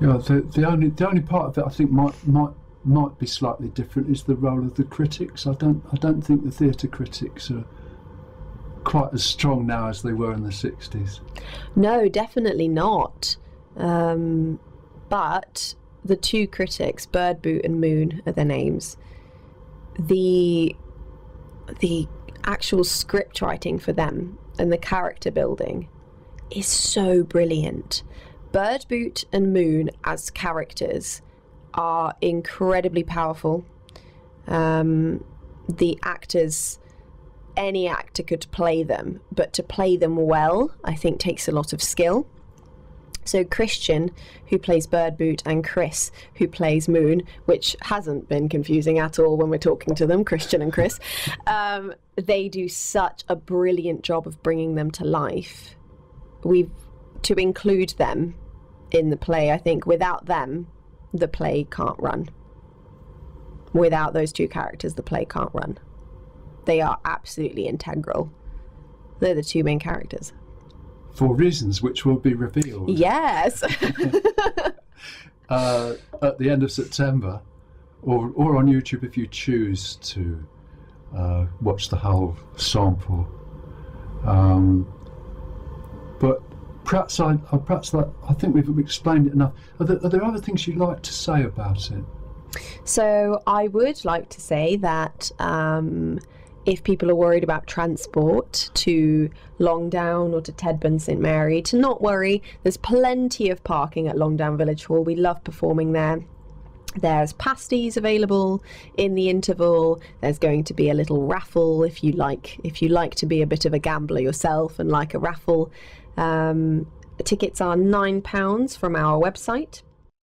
Yeah, the, the only the only part of it I think might might might be slightly different is the role of the critics. I don't I don't think the theatre critics are quite as strong now as they were in the sixties. No, definitely not. Um, but the two critics, Birdboot and Moon, are their names. The the actual script writing for them and the character building is so brilliant. Birdboot and Moon as characters are incredibly powerful. Um, the actors, any actor could play them, but to play them well, I think takes a lot of skill. So Christian, who plays Birdboot, and Chris, who plays Moon, which hasn't been confusing at all when we're talking to them, Christian and Chris, um, they do such a brilliant job of bringing them to life. We've to include them in the play. I think without them, the play can't run. Without those two characters, the play can't run. They are absolutely integral. They're the two main characters. For reasons which will be revealed Yes. uh, at the end of September, or or on YouTube if you choose to uh, watch the whole sample. Um, but perhaps I, uh, perhaps that I think we've explained it enough. Are there, are there other things you'd like to say about it? So I would like to say that um, if people are worried about transport to Longdown or to Tedburn St Mary, to not worry. There's plenty of parking at Longdown Village Hall. We love performing there. There's pasties available in the interval. There's going to be a little raffle if you like if you like to be a bit of a gambler yourself and like a raffle. Um, tickets are nine pounds from our website